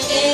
Sunday.